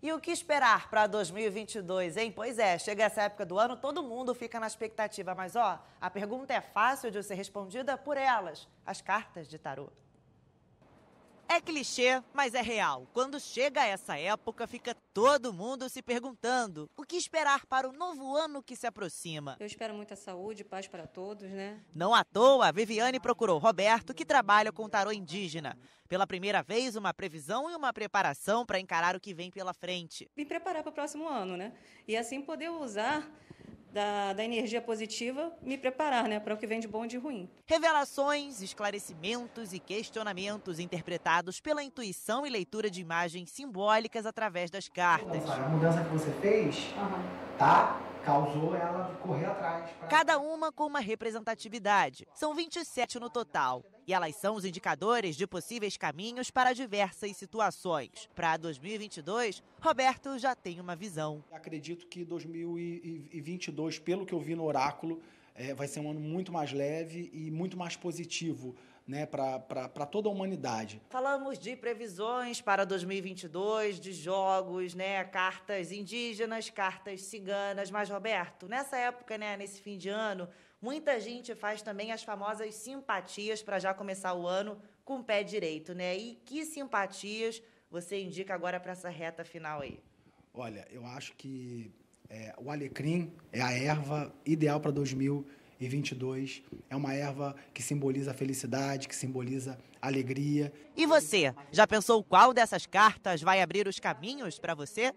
E o que esperar para 2022, hein? Pois é, chega essa época do ano, todo mundo fica na expectativa, mas ó, a pergunta é fácil de ser respondida por elas, as cartas de tarô. É clichê, mas é real. Quando chega essa época, fica todo mundo se perguntando o que esperar para o novo ano que se aproxima. Eu espero muita saúde, paz para todos, né? Não à toa, Viviane procurou Roberto, que trabalha com tarô indígena. Pela primeira vez, uma previsão e uma preparação para encarar o que vem pela frente. Me preparar para o próximo ano, né? E assim poder usar da, da energia positiva, me preparar né, para o que vem de bom e de ruim. Revelações, esclarecimentos e questionamentos interpretados pela intuição e leitura de imagens simbólicas através das cartas. A mudança que você fez, uhum. tá? Causou ela correr atrás. Pra... Cada uma com uma representatividade. São 27 no total. E elas são os indicadores de possíveis caminhos para diversas situações. Para 2022, Roberto já tem uma visão. Acredito que 2022, pelo que eu vi no oráculo, é, vai ser um ano muito mais leve e muito mais positivo né, para toda a humanidade. Falamos de previsões para 2022, de jogos, né, cartas indígenas, cartas ciganas. Mas, Roberto, nessa época, né, nesse fim de ano, muita gente faz também as famosas simpatias para já começar o ano com o pé direito. Né? E que simpatias você indica agora para essa reta final aí? Olha, eu acho que é, o alecrim é a erva ideal para 2022 e 22 é uma erva que simboliza felicidade, que simboliza alegria. E você, já pensou qual dessas cartas vai abrir os caminhos para você?